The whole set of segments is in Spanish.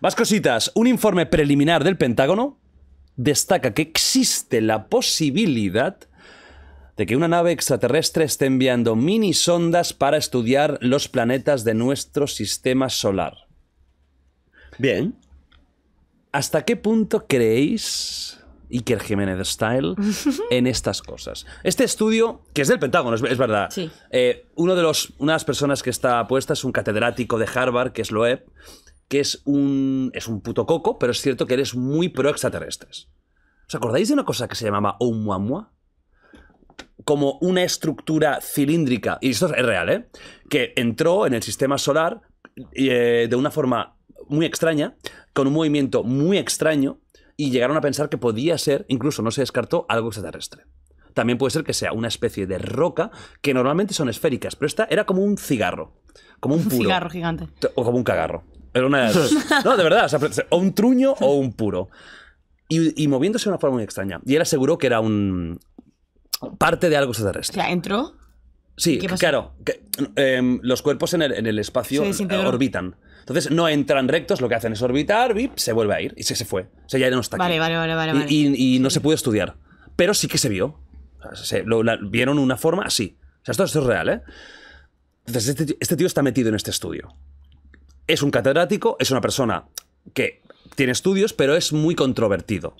Más cositas. Un informe preliminar del Pentágono destaca que existe la posibilidad de que una nave extraterrestre esté enviando mini sondas para estudiar los planetas de nuestro sistema solar. Bien. ¿Hasta qué punto creéis, Iker Jiménez Style, en estas cosas? Este estudio, que es del Pentágono, es, es verdad. Sí. Eh, uno de los, una de las personas que está puesta es un catedrático de Harvard, que es Loeb, que es un, es un puto coco, pero es cierto que eres muy pro extraterrestres. ¿Os acordáis de una cosa que se llamaba Oumuamua? Como una estructura cilíndrica, y esto es real, ¿eh? Que entró en el sistema solar eh, de una forma muy extraña, con un movimiento muy extraño, y llegaron a pensar que podía ser, incluso no se descartó, algo extraterrestre. También puede ser que sea una especie de roca, que normalmente son esféricas, pero esta era como un cigarro, como un Un puro. cigarro gigante. O como un cagarro. Era una de dos. No, de verdad. o, sea, o un truño o un puro. Y, y moviéndose de una forma muy extraña. Y él aseguró que era un. parte de algo O extraterrestre. sea, entró. Sí, claro. que, em, los cuerpos en el, en el espacio eh, orbitan. Entonces no entran rectos, lo que hacen es orbitar, y se vuelve a ir. Y se, se fue. O sea, ya no está aquí. Vale, vale, vale, vale. Y- vale. Y, y no se pudo estudiar. Pero sí que se vio. O sea, se- lo- la- vieron una forma así. O sea, esto, esto es real, ¿eh? Entonces, este, tío- este tío está metido en este estudio. Es un catedrático, es una persona que tiene estudios, pero es muy controvertido.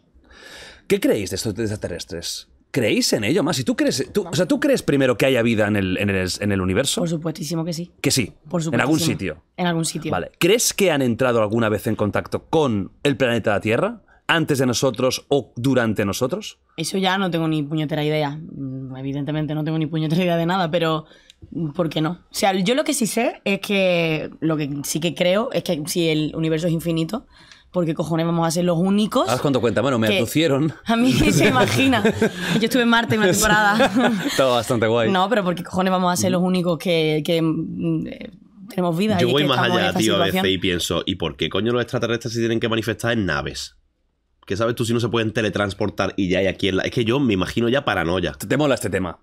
¿Qué creéis de estos extraterrestres? ¿Creéis en ello más? ¿Y tú crees, tú- o sea, ¿tú crees primero que haya vida en el, en el, en el universo? Por supuestísimo que sí. Que sí. Por. En algún sitio. En algún sitio. Vale. ¿Crees que han entrado alguna vez en contacto con el planeta Tierra? ¿Antes de nosotros o durante nosotros? Eso ya no tengo ni puñetera idea. Mm, Evidentemente no tengo ni puñetera idea de nada, pero mm, ¿por qué no? O sea, yo lo que sí sé es que lo que sí que creo es que si el universo es infinito, ¿por qué cojones vamos a ser los únicos? ¿Haz cuánto cuenta? Bueno, me aducieron. A mí se imagina. Yo estuve en Marte una temporada. Todo bastante guay. No, pero ¿por qué cojones vamos a ser los únicos que, que, mm, eh, tenemos vida? Yo y voy que más allá, tío, a veces y pienso, ¿y por qué coño los extraterrestres se tienen que manifestar en naves? ¿Qué sabes tú si no se pueden teletransportar y ya hay aquí en la... Es que yo me imagino ya paranoia. ¿Te mola este tema?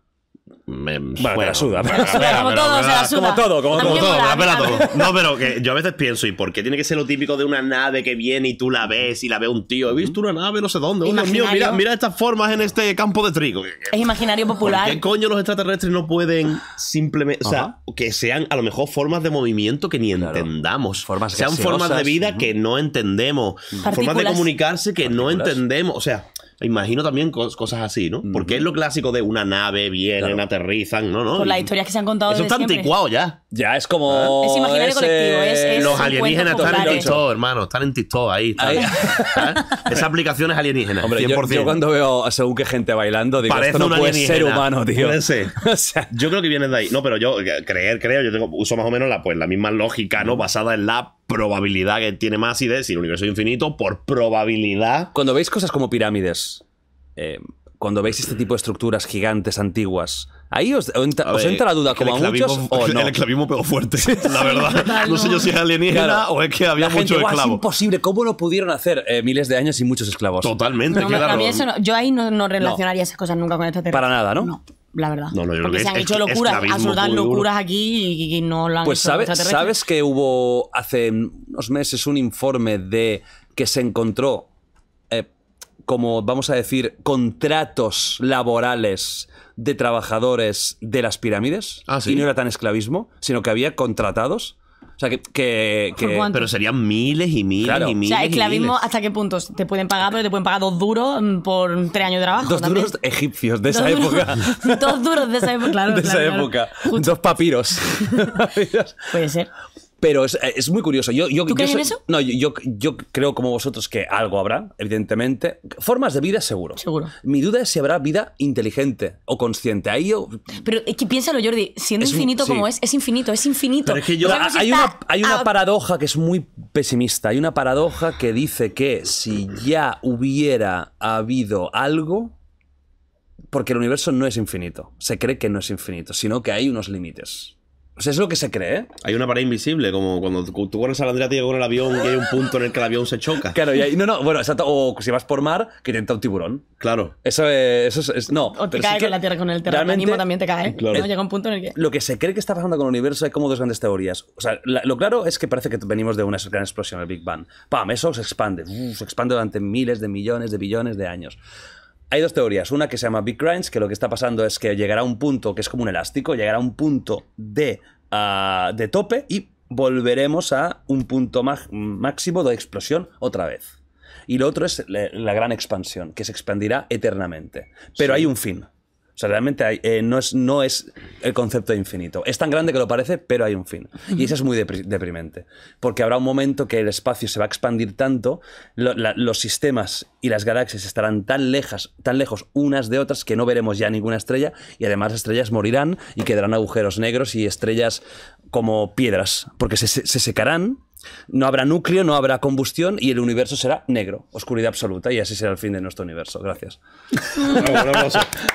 Me, Bueno, te la suda. Como todo, se la suda. Como todo, como Como me todo, me mola, la pela todo. No, pero que yo a veces pienso, ¿y por qué tiene que ser lo típico de una nave que viene y tú la ves y la ve un tío? He visto una nave no sé dónde. Oh, Dios mío, mira, estas formas en este campo de trigo. Es imaginario ¿Por popular. qué coño los extraterrestres no pueden simplemente, o sea, Ajá. que sean a lo mejor formas de movimiento que ni Claro. entendamos, Formas sean gaseosas. formas de vida que no entendemos, formas de comunicarse que no entendemos, o sea, imagino también cos- cosas así, ¿no? Porque es lo clásico de una nave vienen, Claro. aterrizan, no, no. Por las historias que se han contado Eso desde está anticuado ya. Ya es como. Es imaginario colectivo, es- es- Los alienígenas están en. TikTok, hermano, están en TikTok ahí. están. Ahí. ¿Eh? Esa aplicación es alienígena, Hombre, yo, 100%. yo cuando veo a según qué gente bailando, digo, Parece esto no un puede ser humano, tío. Puede ser. o sea, Yo creo que viene de ahí. No, pero yo, eh, creer, creo, yo tengo, uso más o menos la, pues, la misma lógica, ¿no? Basada en la probabilidad que tiene más de si el universo es infinito, por probabilidad. cuando veis cosas como pirámides, eh, cuando veis este tipo de estructuras gigantes, antiguas, ahí os, entra, A os ver, entra la duda, es como a muchos, o no. El esclavismo pegó fuerte, la verdad. No sé yo si es alienígena Claro. o es que había muchos "Buah, Es esclavos. imposible, ¿cómo lo pudieron hacer eh, miles de años y muchos esclavos? Totalmente, No, me- claro. a mí eso no- yo ahí no, no relacionaría esas cosas nunca con extraterrestres. Para nada, ¿no? No, la verdad. No, no, yo creo Porque que se han es hecho locuras, duro. locuras aquí y, y no lo han Pues hecho sabes, sabes que hubo hace unos meses un informe de que se encontró eh, como vamos a decir contratos laborales de trabajadores de las pirámides Ah, ¿sí? y no era tan esclavismo, sino que había contratados. O sea que, que. Pero serían miles y miles Claro. y O miles. sea, y esclavismo. ¿hasta qué punto? Te pueden pagar, pero te pueden pagar dos duros mm, por tres años de trabajo. dos también. duros egipcios de esa duros- época. dos duros de esa época, claro. de esa claro. época. Justo. Dos papiros. Puede ser. Pero es, es muy curioso. Yo, yo, ¿Tú yo crees en eso? No, yo, yo, yo creo como vosotros que algo habrá, evidentemente. Formas de vida, seguro. Seguro. Mi duda es si habrá vida inteligente o consciente. Ahí yo... Pero es que piénsalo, Jordi, siendo Es un- infinito sí. como es, es infinito, es infinito. Pero es que yo- No Pero sabemos si hay, una, hay una a- paradoja que es muy pesimista. Hay una paradoja que dice que si ya hubiera habido algo, porque el universo no es infinito, se cree que no es infinito, sino que hay unos límites. O sea, es lo que se cree, ¿eh? Hay una pared invisible, como cuando tú tú corres a la Andrea con el avión y hay un punto en el que el avión se choca. Claro, y ahí, no, no, bueno, exacto. O si vas por mar, que te entra un tiburón. Claro. Eso es. Eso es, es- no. O te sí cae que con la Tierra, con el terraplanismo realmente también te cae. Claro. ¿no? Llega un punto en el que... Lo que se cree que está pasando con el universo hay como dos grandes teorías. O sea, la- lo claro es que parece que venimos de una gran explosión, el Big Bang. ¡Pam! Eso se expande. Uf, se expande durante miles de millones de billones de años. Hay dos teorías. Una que se llama Big Grinds, que lo que está pasando es que llegará a un punto que es como un elástico, llegará a un punto de, ah, de tope y volveremos a un punto máximo de explosión otra vez. Y lo otro es la, la gran expansión, que se expandirá eternamente. Pero hay un fin. O sea, realmente eh, no, es, no es el concepto de infinito. Es tan grande que lo parece, pero hay un fin. Y eso es muy depri- deprimente. Porque habrá un momento que el espacio se va a expandir tanto, los sistemas y las galaxias estarán tan, tan lejos unas de otras que no veremos ya ninguna estrella y además las estrellas morirán y quedarán agujeros negros y estrellas como piedras, porque se- se secarán. No habrá núcleo, no habrá combustión y el universo será negro, oscuridad absoluta, y así será el fin de nuestro universo. Gracias.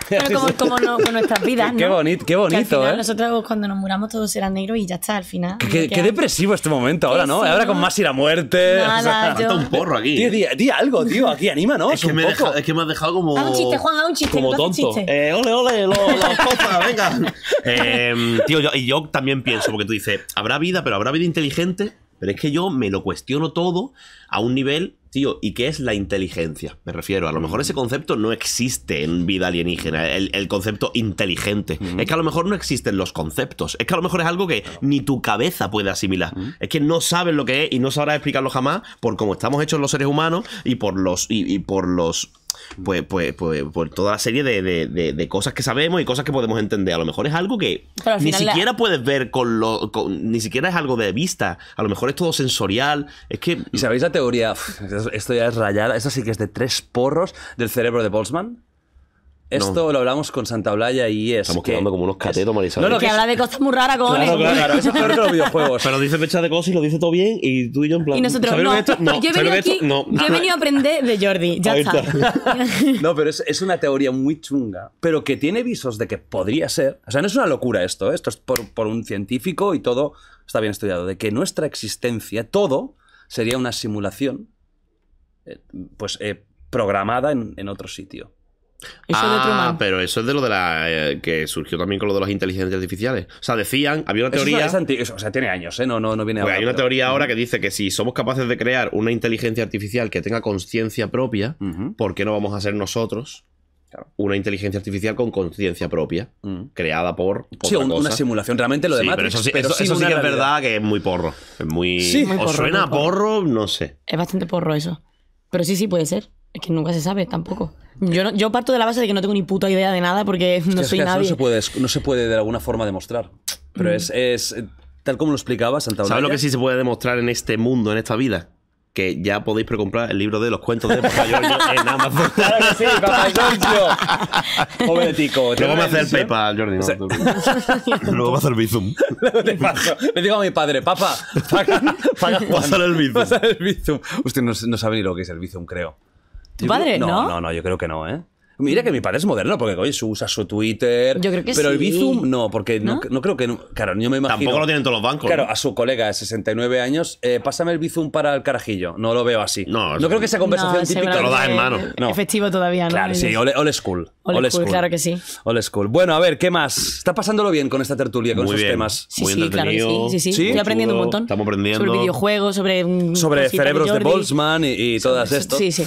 Pero como, como no- con nuestras vidas, ¿no? Qué bonito- qué Que al bonito, final ¿eh? Nosotros cuando nos muramos todos serán negros y ya está, al final. Qué, qué depresivo este momento ahora, ¿no? Sí, ahora ¿no? con más ir a muerte. Nada, o sea, yo- Falta un porro aquí. Tío, di, di algo, tío. Aquí anímanos Es que, un me poco. dejado- es que me has dejado como. Haz un chiste, Juan, haz un chiste, Como tonto. chiste. Eh, ole, ole, lo- las cosas, venga. Eh, tío, yo, y yo también pienso, porque tú dices, habrá vida, pero habrá vida inteligente. Pero es que yo me lo cuestiono todo a un nivel, tío, ¿y qué es la inteligencia? Me refiero, a lo mejor ese concepto no existe en vida alienígena, el, el concepto inteligente. Es que a lo mejor no existen los conceptos. Es que a lo mejor es algo que ni tu cabeza puede asimilar. Es que no sabes lo que es y no sabrás explicarlo jamás por cómo estamos hechos los seres humanos y por los. y, y por los. Pues, pues, pues, por toda la serie de, de- de- de cosas que sabemos y cosas que podemos entender. A lo mejor es algo que ni la- siquiera puedes ver con lo. con- ni siquiera es algo de vista. A lo mejor es todo sensorial. Es que. ¿Y sabéis la teoría? Uf, Esto ya es rayada. Esto sí que es de tres porros del cerebro de Boltzmann. Esto lo hablamos con Santa Blaya y es. Estamos que- quedando como unos catetos, Marisabel. No, no, Que que- habla de cosas muy raras, cojones. Claro, claro, claro. Eso es peor que los videojuegos. Pero dice fecha de cosas y lo dice todo bien y tú y yo en plan. Y nosotros, ¿sabes lo no, es esto? No, yo he ¿sabes lo venido aquí? No. yo he venido a aprender de Jordi, ya Ahí está. No, pero es, es una teoría muy chunga, pero que tiene visos de que podría ser. O sea, no es una locura esto, ¿eh? esto es por, por un científico y todo está bien estudiado, de que nuestra existencia, todo, sería una simulación, eh, pues, eh, programada en, en otro sitio. Eso de ah, Truman. pero eso es de lo de la. eh, que surgió también con lo de las inteligencias artificiales. O sea, decían, había una Eso es- teoría. es eso, o sea, tiene años, ¿eh? No, no, no viene Pues ahora. hay una pero- teoría ahora que dice que si somos capaces de crear una inteligencia artificial que tenga conciencia propia. ¿por qué no vamos a ser nosotros una inteligencia artificial con conciencia propia, Mm. creada por Sí, una simulación. Realmente lo de Sí, Matrix, pero eso sí, pero eso- sin eso sí una que es verdad que es muy porro. Es muy. Sí. Muy ¿Os porro, suena a muy porro. porro? No sé. Es bastante porro eso. Pero sí, sí, puede ser. Es que nunca se sabe tampoco. Yo, no- yo parto de la base de que no tengo ni puta idea de nada porque no Es que soy eso nadie. No se, puede, no se puede de alguna forma demostrar. Pero es, es, eh, tal como lo explicaba Santa ¿Sabes lo que sí se puede demostrar en este mundo, en esta vida? Que ya podéis precomprar el libro de los cuentos de Papá Giorgio en Amazon. Claro que sí, papá Giorgio. Jovenetico. Luego me hace el. PayPal, Jordi. No, Luego me hace el Bizum. Luego te paso. Le digo a mi padre, papá, paga, paga Juan. Pásale el Bizum. Pásale el Bizum. Usted no, no sabe ni lo que es el Bizum, creo. ¿Tu padre, no? no? No, no, yo creo que no, ¿eh? Mira que mi padre es moderno, porque oye, su- usa su Twitter. Yo creo que Pero el sí. Bizum, no, porque no, ¿No? no creo que. Claro, yo me imagino. Tampoco lo tienen todos los bancos. Claro, ¿no? a su colega de 69 años, eh, pásame el Bizum para el carajillo. No lo veo así. No, no creo que sea conversación No, típica. Lo das en mano. No. Efectivo todavía, ¿no? Claro, sí, old, old school. Old school, claro que sí. Old school. Bueno, a ver, ¿qué más? ¿Está pasándolo bien con esta tertulia, con Muy esos bien. temas? Sí, Muy sí, claro que sí. entretenido, Sí, sí. Sí, Estoy aprendiendo un montón. estamos aprendiendo. Sobre videojuegos, sobre. Sobre cerebros de. Boltzmann y, y todas esto. Sí, sí.